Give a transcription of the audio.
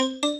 you.